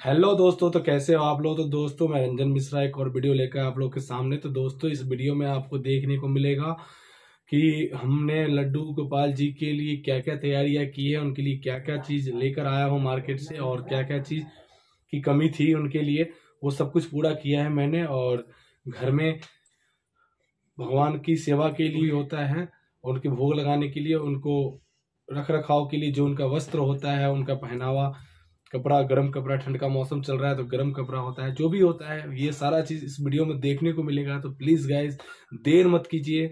Hello दोस्तों तो कैसे हो आप लोग? तो दोस्तों, मैं रंजन मिश्रा एक और वीडियो लेकर आप लोग के सामने। तो दोस्तों, इस वीडियो में आपको देखने को मिलेगा कि हमने लड्डू गोपाल जी के लिए क्या क्या तैयारियाँ की है, उनके लिए क्या क्या चीज़ लेकर आया हूँ मार्केट से और क्या क्या चीज़ की कमी थी उनके लिए। वो सब कुछ पूरा किया है मैंने और घर में भगवान की सेवा के लिए होता है, उनके भोग लगाने के लिए, उनको रख रखाव के लिए जो उनका वस्त्र होता है, उनका पहनावा कपड़ा, गर्म कपड़ा, ठंड का मौसम चल रहा है तो गर्म कपड़ा होता है, जो भी होता है, ये सारा चीज़ इस वीडियो में देखने को मिलेगा तो प्लीज़ गाइज़ देर मत कीजिए,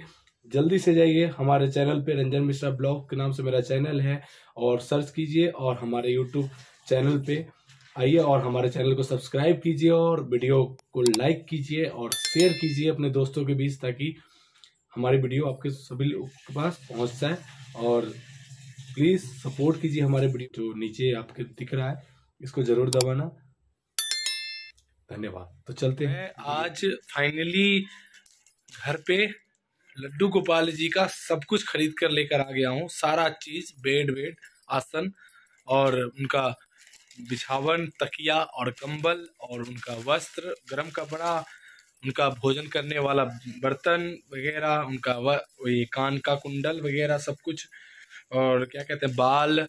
जल्दी से जाइए, हमारे चैनल पे रंजन मिश्रा ब्लॉग के नाम से मेरा चैनल है, और सर्च कीजिए, और हमारे यूट्यूब चैनल पे आइए, और हमारे चैनल को सब्सक्राइब कीजिए, और वीडियो को लाइक कीजिए, और शेयर कीजिए अपने दोस्तों के बीच, ताकि हमारी वीडियो आपके सभी लोग के पास पहुँच जाए, और प्लीज़ सपोर्ट कीजिए हमारे वीडियो जो नीचे आपके दिख रहा है। इसको ज़रूर दबाना। धन्यवाद। तो चलते हैं। आज फाइनली घर पे लड्डू गोपाल जी का सब कुछ खरीद कर लेकर आ गया हूँ। सारा चीज़, बेड वेड आसन और उनका बिछावन, तकिया और कंबल और उनका वस्त्र, गर्म कपड़ा, उनका भोजन करने वाला बर्तन वगैरह, उनका वही कान का कुंडल वगैरह सब कुछ और क्या कहते हैं, बाल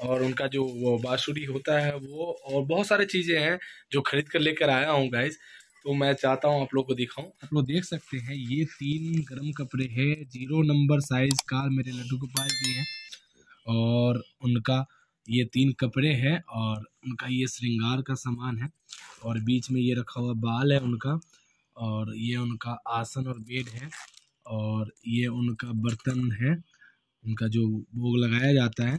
और उनका जो बाँसुरी होता है वो, और बहुत सारी चीज़ें हैं जो खरीद कर लेकर आया हूँ गाइज़ तो मैं चाहता हूँ आप लोग को दिखाऊँ। आप लोग देख सकते हैं, ये तीन गर्म कपड़े हैं ज़ीरो नंबर साइज़ का मेरे लड्डू गोपाल जी हैं, और उनका ये तीन कपड़े हैं, और उनका ये श्रृंगार का सामान है, और बीच में ये रखा हुआ बाल है उनका, और ये उनका आसन और बेड है, और ये उनका बर्तन है उनका जो भोग लगाया जाता है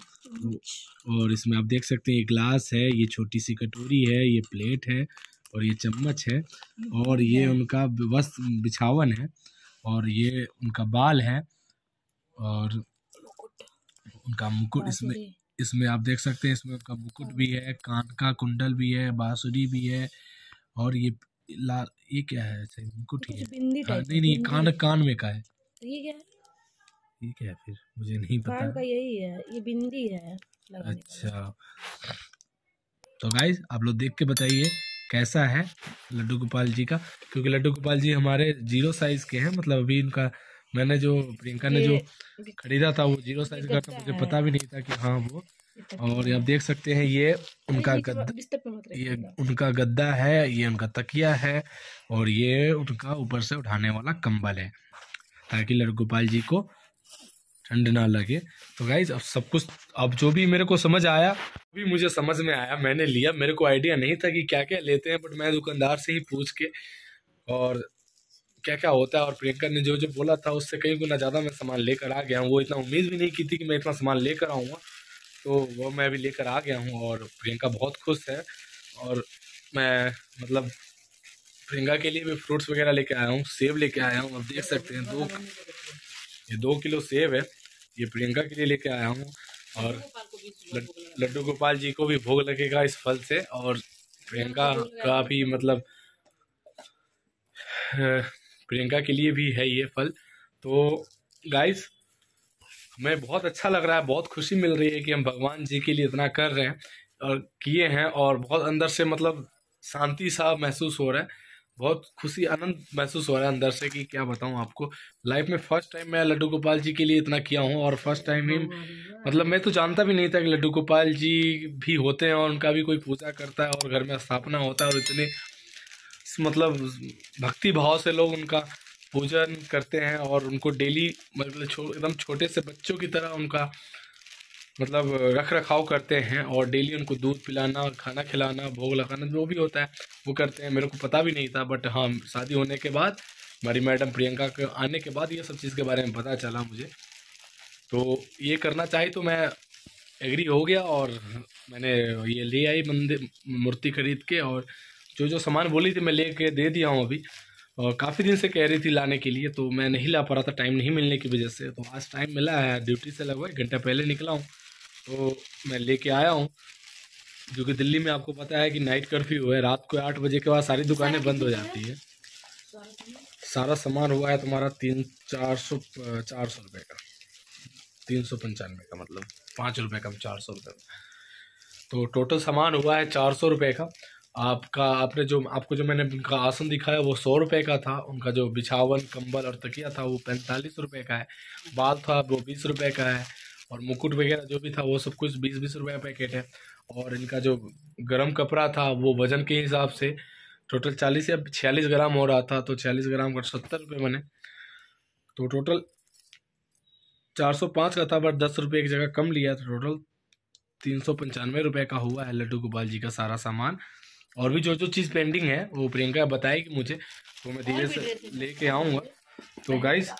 और इसमें आप देख सकते हैं ये ग्लास है ये छोटी सी कटोरी है ये प्लेट है और ये चम्मच है और ये उनका वस्त्र बिछावन है और ये उनका बाल है और उनका मुकुट इसमें इसमें आप देख सकते हैं इसमें उनका मुकुट भी है कान का कुंडल भी है बांसुरी भी है और ये ला ये क्या है मुकुट ही है। हाँ, नहीं नहीं कान कान में का है। ये क्या है? ठीक है फिर मुझे नहीं पता। का यही है ये बिंदी है अच्छा। तो गाइज़ आप लोग देख के बताइए कैसा है लड्डू गोपाल जी का क्योंकि लड्डू गोपाल जी हमारे ज़ीरो साइज़ के हैं मतलब अभी इनका मैंने जो प्रियंका ने जो खरीदा था वो ज़ीरो साइज़ का था मुझे पता भी नहीं था कि हाँ वो। और आप देख सकते हैं ये उनका गद्दा ये उनका गद्दा है ये उनका तकिया है और ये उनका ऊपर से उठाने वाला कंबल है ताकि लड्डू गोपाल जी को ठंड ना लगे। तो गाइज़ अब सब कुछ अब जो भी मेरे को समझ आया भी मुझे समझ में आया, मैंने लिया। मेरे को आइडिया नहीं था कि क्या क्या लेते हैं बट मैं दुकानदार से ही पूछ के और क्या क्या होता है। और प्रियंका ने जो जो बोला था, उससे कई गुना ज़्यादा मैं सामान लेकर आ गया हूँ। वो इतना उम्मीद भी नहीं की थी कि मैं इतना सामान लेकर आऊँगा। तो वो मैं भी लेकर आ गया हूँ और प्रियंका बहुत खुश है। और मैं मतलब प्रियंका के लिए भी फ्रूट्स वगैरह लेके आया हूँ, सेब लेके आया हूँ। अब देख सकते हैं, दो ये दो किलो सेब है, ये प्रियंका के लिए लेके आया हूँ और लड्डू गोपाल जी को भी भोग लगेगा इस फल से और प्रियंका का भी मतलब प्रियंका के लिए भी है ये फल। तो गाइस हमें बहुत अच्छा लग रहा है, बहुत खुशी मिल रही है कि हम भगवान जी के लिए इतना कर रहे हैं और किए हैं और बहुत अंदर से मतलब शांति सा महसूस हो रहा है। बहुत खुशी आनंद महसूस हो रहा है अंदर से कि क्या बताऊँ आपको। लाइफ में फ़र्स्ट टाइम मैं लड्डू गोपाल जी के लिए इतना किया हूँ और फ़र्स्ट टाइम ही मतलब मैं तो जानता भी नहीं था कि लड्डू गोपाल जी भी होते हैं और उनका भी कोई पूजा करता है और घर में स्थापना होता है और इतने मतलब भक्ति भाव से लोग उनका पूजन करते हैं और उनको डेली मतलब छो, एकदम छोटे से बच्चों की तरह उनका मतलब रख रखाव करते हैं और डेली उनको दूध पिलाना, खाना खिलाना, भोग लगाना, जो भी होता है, वो करते हैं। मेरे को पता भी नहीं था बट हाँ शादी होने के बाद, हमारी मैडम प्रियंका के आने के बाद ये सब चीज़ के बारे में पता चला मुझे। तो ये करना चाहे तो मैं एग्री हो गया और मैंने ये ले आई मंदिर, मूर्ति खरीद के और जो जो सामान बोली थी, मैं ले के दे दिया हूँ अभी। और काफ़ी दिन से कह रही थी लाने के लिए तो मैं नहीं ला पा रहा था टाइम नहीं मिलने की वजह से। तो आज टाइम मिला है ड्यूटी से लगभग एक घंटा पहले निकला हूँ। तो मैं लेके आया हूँ, क्योंकि दिल्ली में आपको पता है कि नाइट कर्फ्यू है, रात को आठ बजे के बाद सारी दुकानें बंद हो जाती है। सारा सामान हुआ है तुम्हारा तीन चार सौ चार सौ रुपये का। तीन सौ पंचानवे का मतलब पाँच रुपये का, चार सौ रुपये तो टोटल सामान हुआ है चार सौ रुपये का। आपका, आपने जो, आपको जो मैंने उनका आसन दिखाया वो सौ रुपये का था, उनका जो बिछावन, कंबल और तकिया था वो पैंतालीस रुपये का है। बाल था वो बीस रुपये का है। और मुकुट वगैरह जो भी था वो सब कुछ बीस बीस रुपये का पैकेट है। और इनका जो गर्म कपड़ा था वो वज़न के हिसाब से टोटल चालीस या छियालीस ग्राम हो रहा था तो छियालीस ग्राम का सत्तर रुपये बने। तो टोटल चार सौ पाँच का था बट दस रुपये एक जगह कम लिया तो टोटल तीन सौ पंचानवे रुपये का हुआ है लड्डू गोपाल जी का सारा सामान। और भी जो जो चीज़ पेंडिंग है वो प्रियंका बताएगी मुझे तो मैं धीरे से लेके आऊँगा। तो गाइज़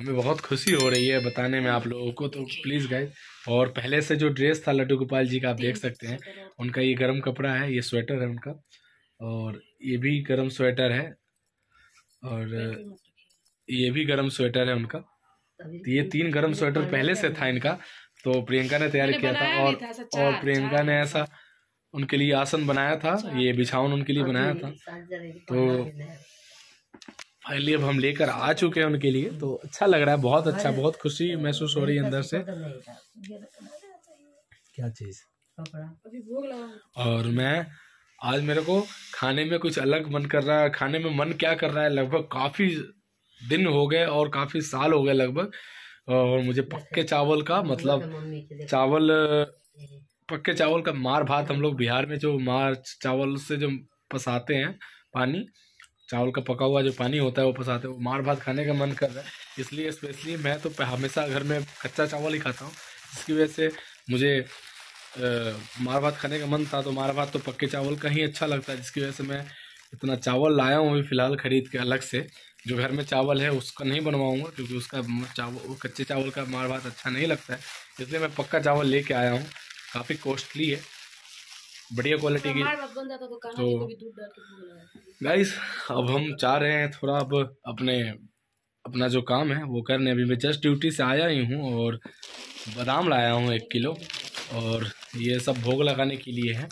हमें बहुत खुशी हो रही है बताने में आप लोगों को। तो प्लीज़ गाइज़ और पहले से जो ड्रेस था लड्डू गोपाल जी का आप देख सकते हैं। उनका ये गर्म कपड़ा है ये स्वेटर है उनका और ये भी गर्म स्वेटर है और ये भी गर्म स्वेटर है उनका। तो ये तीन गर्म स्वेटर पहले से था इनका तो प्रियंका ने तैयार किया था और और प्रियंका ने ऐसा उनके लिए आसन बनाया था ये बिछावन उनके लिए बनाया था। तो फाइनली अब हम लेकर आ चुके हैं उनके लिए तो अच्छा लग रहा है बहुत अच्छा बहुत खुशी महसूस हो रही है अंदर से। क्या चीज़? और मैं आज मेरे को खाने में कुछ अलग मन कर रहा है खाने में मन क्या कर रहा है लगभग काफ़ी दिन हो गए और काफ़ी साल हो गए लगभग और मुझे पक्के चावल का मतलब चावल पक्के चावल का मार भात हम लोग बिहार में जो मार चावल से जो पसाते हैं पानी चावल का पका हुआ जो पानी होता है, वो पसाते हैं। मार भात खाने का मन कर रहा है। इसलिए स्पेशली मैं तो हमेशा घर में कच्चा चावल ही खाता हूँ। जिसकी वजह से मुझे मार भात खाने का मन था तो मार भात तो पक्के चावल का ही अच्छा लगता है। जिसकी वजह से मैं इतना चावल लाया हूँ अभी फ़िलहाल ख़रीद के अलग से। जो घर में चावल है, उसका नहीं बनवाऊँगा, क्योंकि उसका चावल कच्चे चावल का मार भात अच्छा नहीं लगता है। इसलिए मैं पक्का चावल लेके आया हूँ। काफ़ी कॉस्टली है। बढ़िया क्वालिटी की। तो गाइस अब हम चाह रहे हैं थोड़ा अब अपने अपना जो काम है वो करने। अभी मैं जस्ट ड्यूटी से आया ही हूँ और बादाम लाया हूँ एक किलो और ये सब भोग लगाने के लिए है।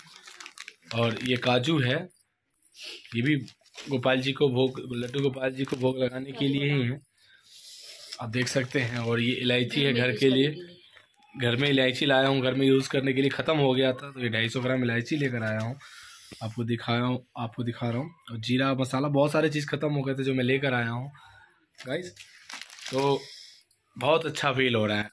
और ये काजू है। ये भी गोपाल जी को भोग लड्डू गोपाल जी को भोग लगाने के लिए ही है। आप देख सकते हैं और ये इलायची है घर के लिए। घर में इलायची लाया हूँ घर में यूज़ करने के लिए ख़त्म हो गया था तो ये ढाई सौ ग्राम इलायची लेकर आया हूँ। आपको दिखा रहा हूँ आपको दिखा रहा हूँ। और जीरा मसाला बहुत सारे चीज़ ख़त्म हो गए थे जो मैं लेकर आया हूँ। गाइस तो बहुत अच्छा फील हो रहा है।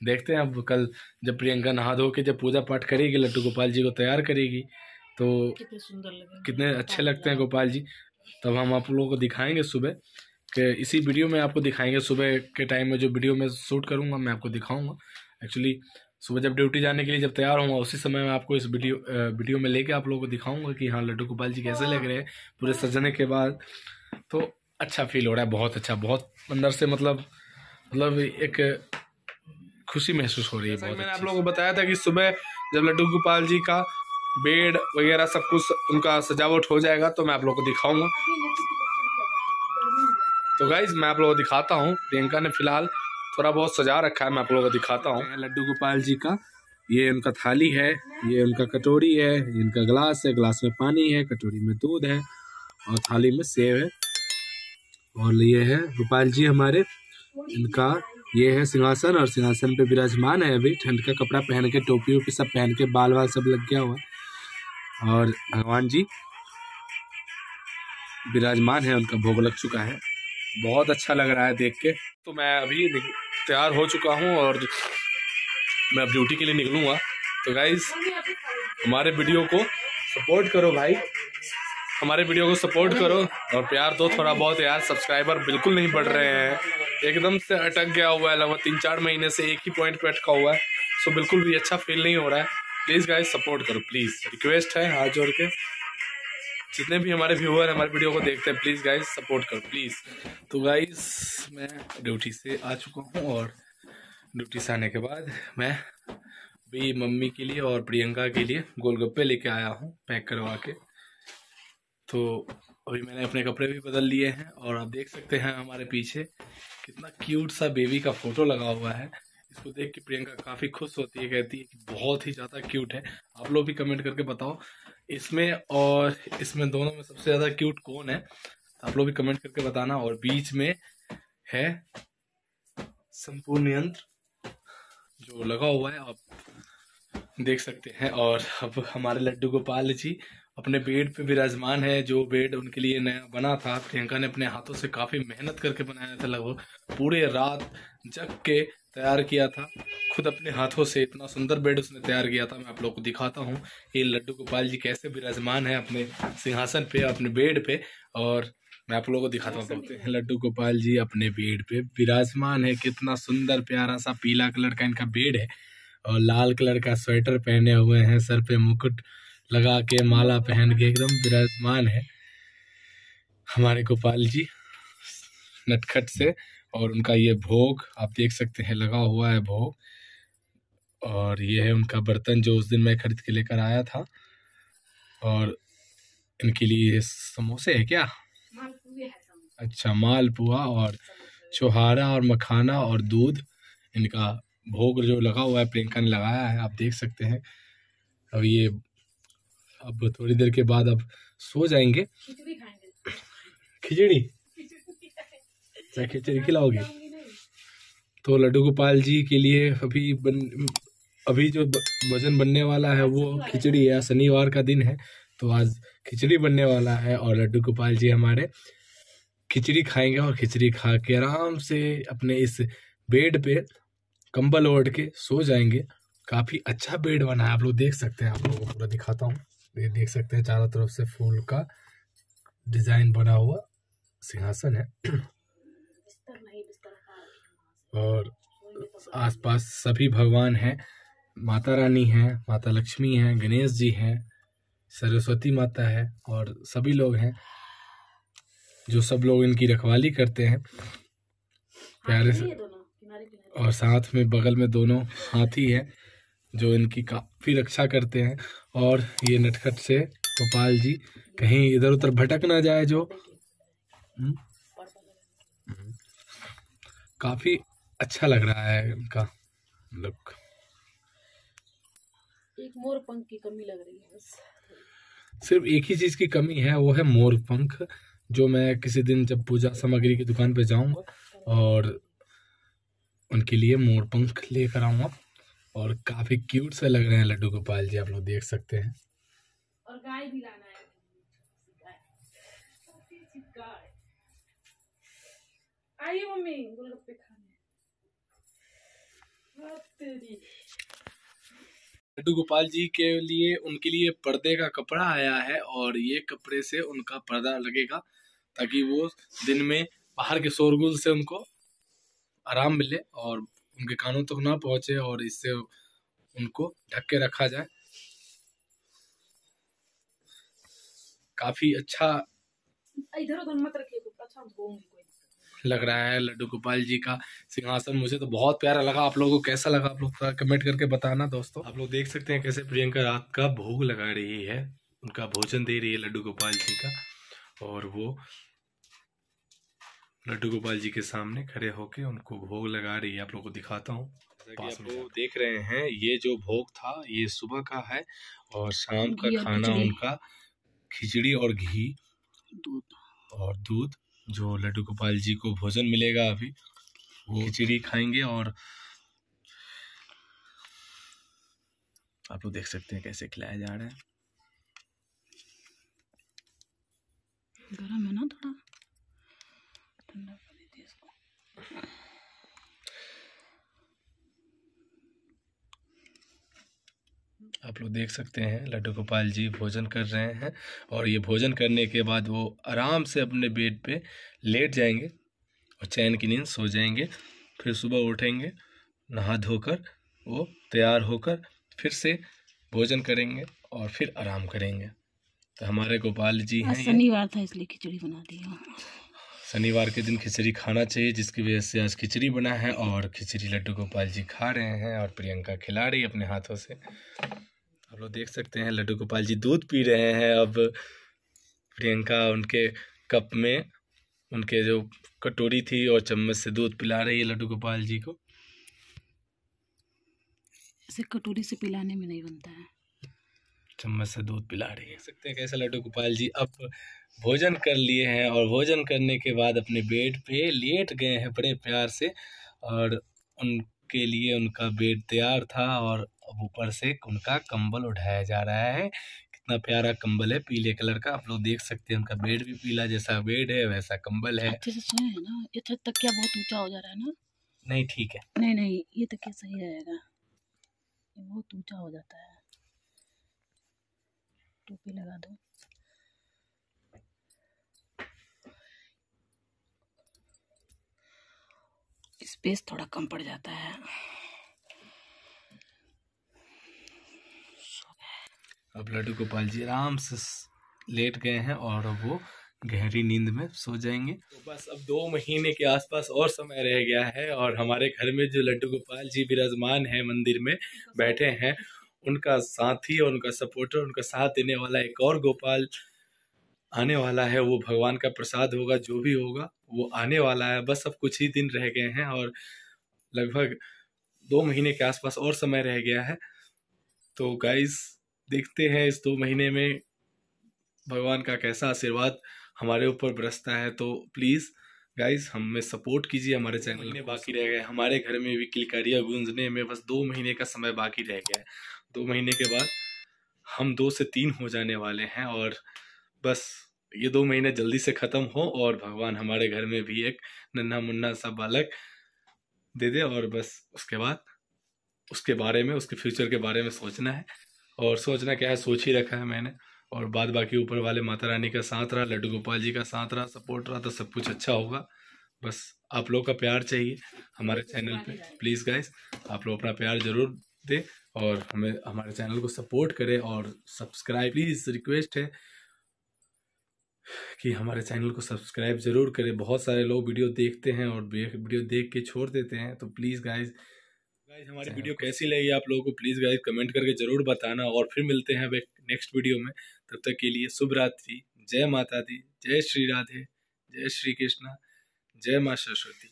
देखते हैं अब कल जब प्रियंका नहा धो के जब पूजा पाठ करेगी लड्डू गोपाल जी को तैयार करेगी तो कितने सुंदर लगे कितने अच्छे लगते हैं। गोपाल जी। तब हम आप लोगों को दिखाएँगे सुबह। कि इसी वीडियो में आपको दिखाएँगे सुबह के टाइम में जो वीडियो में शूट करूँगा मैं आपको दिखाऊँगा। एक्चुअली सुबह जब ड्यूटी जाने के लिए जब तैयार होऊँगा उसी समय मैं आपको इस वीडियो वीडियो में लेके आप लोगों को दिखाऊँगा कि हाँ लड्डू गोपाल जी कैसे लग रहे हैं पूरे सजने के बाद। तो अच्छा फील हो रहा है बहुत अच्छा बहुत अंदर से मतलब मतलब एक खुशी महसूस हो रही है बहुत मैंने आप लोगों को बताया था कि सुबह जब लड्डू गोपाल जी का बेड वगैरह सब कुछ उनका सजावट हो जाएगा तो मैं आप लोग को दिखाऊँगा। तो गाइज़ मैं आप लोगों को दिखाता हूँ। प्रियंका ने फ़िलहाल थोड़ा बहुत सजा रखा है, मैं आप लोगों को दिखाता हूँ। लड्डू गोपाल जी का। ये उनका थाली है, ये उनका कटोरी है इनका गिलास है, गिलास में पानी है, कटोरी में दूध है और थाली में सेब है। और ये है गोपाल जी हमारे, इनका ये है सिंहासन और सिंहासन पे विराजमान है अभी। ठंड का कपड़ा पहन के टोपी वोपी सब पहन के बाल वाल सब लग गया हुआ और भगवान जी, विराजमान है, उनका भोग लग चुका है। बहुत अच्छा लग रहा है देख के। तो मैं अभी तैयार हो चुका हूँ और मैं अब ड्यूटी के लिए निकलूँगा। तो गाइज़ हमारे वीडियो को सपोर्ट करो भाई। हमारे वीडियो को सपोर्ट करो और प्यार दो, थोड़ा बहुत यार। सब्सक्राइबर बिल्कुल नहीं बढ़ रहे हैं। एकदम से अटक गया हुआ है, लगभग तीन चार महीने से एक ही पॉइंट पे अटका हुआ है। सो बिल्कुल भी अच्छा फील नहीं हो रहा है। प्लीज़ गाइज़ सपोर्ट करो प्लीज़ रिक्वेस्ट है हाथ जोड़ के। जितने भी हमारे व्यूअर हमारे वीडियो को देखते हैं प्लीज़ गाइज़ सपोर्ट करो प्लीज़ तो गाइज़ मैं ड्यूटी से आ चुका हूँ और ड्यूटी से आने के बाद मैं भी मम्मी के लिए और प्रियंका के लिए गोलगप्पे लेके आया हूँ, पैक करवा के. तो अभी मैंने अपने कपड़े भी बदल लिए हैं और आप देख सकते हैं हमारे पीछे कितना क्यूट सा बेबी का फ़ोटो लगा हुआ है. इसको देख के प्रियंका काफ़ी खुश होती है, कहती है कि बहुत ही ज़्यादा क्यूट है. आप लोग भी कमेंट करके बताओ इसमें और इसमें दोनों में सबसे ज़्यादा क्यूट कौन है, आप लोग भी कमेंट करके बताना। और बीच में है संपूर्ण यंत्र जो लगा हुआ है, आप देख सकते हैं। और अब हमारे लड्डू गोपाल जी अपने बेड पे विराजमान है, जो बेड उनके लिए नया बना था। प्रियंका ने अपने हाथों से काफ़ी मेहनत करके बनाया था, लगभग पूरे रात जग के तैयार किया था। खुद अपने हाथों से इतना सुंदर बेड उसने तैयार किया था मैं आप लोग को दिखाता हूँ ये लड्डू गोपाल जी कैसे विराजमान है अपने सिंहासन पे अपने बेड पे और मैं आप लोगों को दिखाता हूँ हैं लड्डू गोपाल जी अपने बेड पे विराजमान है कितना सुंदर प्यारा सा पीला कलर का इनका बेड है और लाल कलर का स्वेटर पहने हुए हैं सर पे मुकुट लगा के माला पहन के एकदम विराजमान है हमारे गोपाल जी नटखट से और उनका ये भोग आप देख सकते हैं लगा हुआ है भोग। और ये है उनका बर्तन जो उस दिन मैं खरीद के लेकर आया था। और इनके लिए समोसे है क्या? अच्छा मालपुआ और चोहारा और मखाना और दूध। इनका भोग जो लगा हुआ है प्रियंका ने लगाया है आप देख सकते हैं। अब ये अब थोड़ी देर के बाद अब सो जाएँगे। खिचड़ी अच्छा खिचड़ी खिलाओगे? तो लड्डू गोपाल जी के लिए अभी बन अभी जो भोजन बनने वाला है वो खिचड़ी है शनिवार का दिन है तो आज खिचड़ी बनने वाला है और लड्डू गोपाल जी हमारे खिचड़ी खाएँगे और खिचड़ी खा के आराम से अपने इस बेड पे कंबल ओढ़ के सो जाएँगे। काफ़ी अच्छा बेड बना है आप लोग देख सकते हैं आप लोगों को पूरा दिखाता हूँ। ये देख सकते हैं चारों तरफ़ से फूल का डिज़ाइन बना हुआ सिंहासन है। और आसपास सभी भगवान हैं। माता रानी हैं माता लक्ष्मी हैं गणेश जी हैं सरस्वती माता है और सभी लोग हैं जो सब लोग इनकी रखवाली करते हैं। प्यारे से और साथ में बगल में दोनों हाथी हैं जो इनकी काफ़ी रक्षा करते हैं। और ये नटखट से गोपाल जी कहीं इधर उधर भटक ना जाए जो। हम्म। काफ़ी अच्छा लग रहा है इनका लुक एक मोर पंख की कमी लग रही है बस। सिर्फ़ एक ही चीज़ की कमी है वो है मोर पंख जो मैं किसी दिन जब पूजा सामग्री की दुकान पे जाऊँगा और उनके लिए मोर पंख लेकर आऊँगा। और काफ़ी क्यूट से लग रहे हैं लड्डू गोपाल जी आप लोग देख सकते हैं। और गाय भी लाना है। आइए मम्मी गोलगप्पे खाने। लड्डू गोपाल जी के लिए, उनके लिए पर्दे का कपड़ा आया है और ये कपड़े से उनका पर्दा लगेगा ताकि वो दिन में बाहर के शोरगुल से उनको आराम मिले और उनके कानों तक तो ना पहुँचे और इससे उनको ढक के रखा जाए। काफ़ी अच्छा इधर उधर मत रखिए अच्छा लग रहा है लड्डू गोपाल जी का सिंहासन। मुझे तो बहुत प्यारा लगा। आप लोगों को कैसा लगा? आप लोग थोड़ा कमेंट करके बताना दोस्तों। आप लोग देख सकते हैं कैसे प्रियंका रात का भोग लगा रही है। उनका भोजन दे रही है लड्डू गोपाल जी का। और वो लड्डू गोपाल जी के सामने खड़े होके उनको भोग लगा रही है। आप लोग को दिखाता हूँ। पास देख रहे हैं ये जो भोग था ये सुबह का है और शाम का खाना उनका खिचड़ी और घी। दूध। और दूध। जो लड्डू गोपाल जी को भोजन मिलेगा अभी वो खिचड़ी खाएँगे और आप लोग देख सकते हैं कैसे खिलाया जा रहा है। गरम है ना थोड़ा? ठंडा। आप लोग देख सकते हैं लड्डू गोपाल जी भोजन कर रहे हैं और ये भोजन करने के बाद वो आराम से अपने बेड पे लेट जाएँगे और चैन की नींद सो जाएँगे फिर सुबह उठेंगे नहा धोकर वो तैयार होकर फिर से भोजन करेंगे और फिर आराम करेंगे। तो हमारे गोपाल जी हैं शनिवार था इसलिए खिचड़ी बना दी शनिवार के दिन खिचड़ी खाना चाहिए जिसकी वजह से आज खिचड़ी बना है और खिचड़ी लड्डू गोपाल जी खा रहे हैं और प्रियंका खिला रही है अपने हाथों से आप लोग देख सकते हैं लड्डू गोपाल जी दूध पी रहे हैं अब। प्रियंका उनके कप में उनके जो कटोरी थी और चम्मच से दूध पिला रही है लड्डू गोपाल जी को। इसे कटोरी से पिलाने में नहीं बनता है। चम्मच से दूध पिला रही है। सकते हैं कैसे लड्डू गोपाल जी अब भोजन कर लिए हैं और भोजन करने के बाद अपने बेड पे लेट गए हैं बड़े प्यार से और उनके लिए उनका बेड तैयार था और अब ऊपर से उनका कंबल उठाया जा रहा है। कितना प्यारा कंबल है पीले कलर का। आप लोग देख सकते हैं उनका बेड भी पीला जैसा बेड है वैसा कंबल है। अच्छे से सोए है ना? ये छत तकिया बहुत ऊँचा हो जा रहा है ना? नहीं ठीक है। नहीं नहीं ये तकिया सही रहेगा? ये बहुत ऊँचा हो जाता है। टोपी लगा दो। स्पेस थोड़ा कम पड़ जाता है। अब लड्डू गोपाल जी आराम से लेट गए हैं और वो गहरी नींद में सो जाएँगे। तो बस अब दो महीने के आसपास और समय रह गया है और हमारे घर में जो लड्डू गोपाल जी विराजमान है मंदिर में बैठे हैं, उनका साथी और उनका सपोर्टर उनका साथ देने वाला एक और गोपाल आने वाला है, वो भगवान का प्रसाद होगा, जो भी होगा, वो आने वाला है। बस अब कुछ ही दिन रह गए हैं और लगभग दो महीने के आसपास और समय रह गया है। तो गाइस देखते हैं इस दो महीने में भगवान का कैसा आशीर्वाद हमारे ऊपर बरसता है तो प्लीज़ गाइस हमें सपोर्ट कीजिए हमारे चैनल में। बाकी रह गए हमारे घर में भी किलकारियाँ गूंजने में बस दो महीने का समय बाकी रह गया है। दो महीने के बाद हम दो से तीन हो जाने वाले हैं और बस ये दो महीने जल्दी से ख़त्म हो और भगवान हमारे घर में भी एक नन्हा मुन्ना सा बालक दे दे और बस उसके बाद उसके बारे में उसके फ्यूचर के बारे में सोचना है। और सोचना क्या है, सोच ही रखा है मैंने। और बाद बाकी ऊपर वाले माता रानी का साथ रहा, लड्डू गोपाल जी का साथ रहा सपोर्ट रहा तो सब कुछ अच्छा होगा। बस आप लोग का प्यार चाहिए हमारे चैनल पे। प्लीज़ गाइस आप लोग अपना प्यार ज़रूर दें और हमें, हमारे चैनल को सपोर्ट करें और सब्सक्राइब प्लीज़ रिक्वेस्ट है कि हमारे चैनल को सब्सक्राइब ज़रूर करें। बहुत सारे लोग वीडियो देखते हैं और वीडियो देख के छोड़ देते हैं। तो प्लीज़ गाइज़ गाइज़ हमारी वीडियो कैसी लगी आप लोगों को? प्लीज़ गाइज़ कमेंट करके ज़रूर बताना और फिर मिलते हैं नेक्स्ट वीडियो में। तब तक के लिए शुभ रात्रि। जय माता दी। जय श्री राधे। जय श्री कृष्णा। जय माँ सरस्वती।